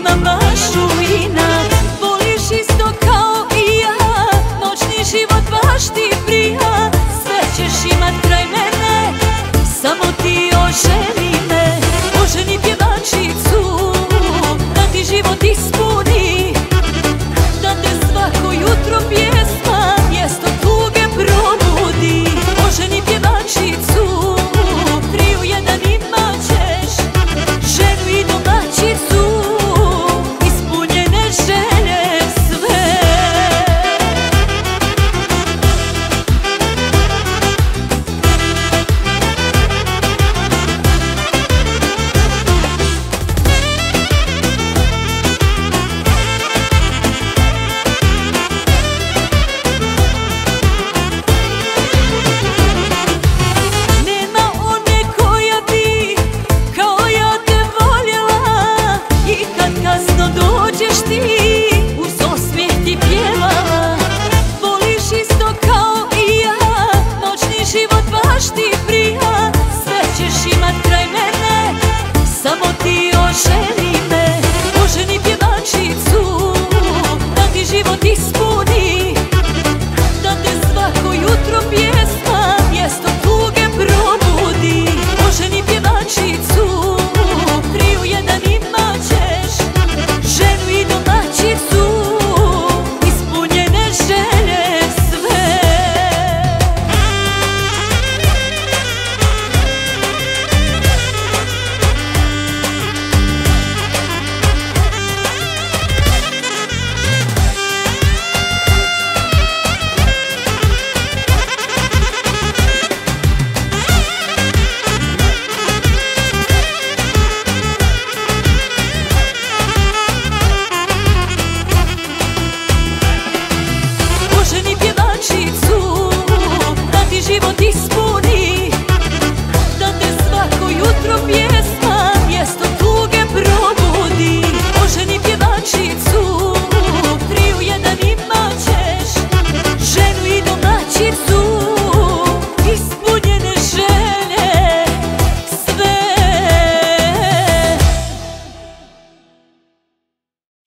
慢慢熟。